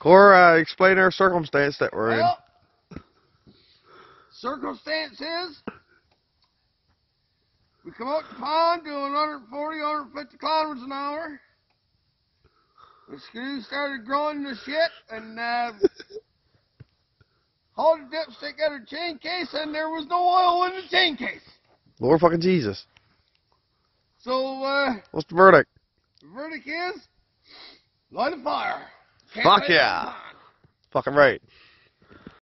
Cora, uh, explain our circumstance that we're in. Well, circumstance is we come out the pond doing 140, 150 kilometers an hour. The screw started growing the shit and uh, hauled the dipstick out of the chain case and there was no oil in the chain case. Lord fucking Jesus. So uh, What's the verdict? the verdict is light a fire. Fuck yeah. Fucking right.